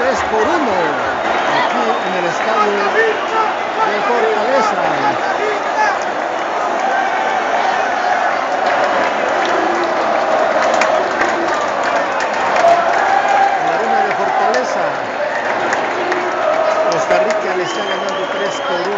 3 por 1 aquí en el estadio de Fortaleza. En la arena de Fortaleza, Costa Rica le está ganando 3 por 1.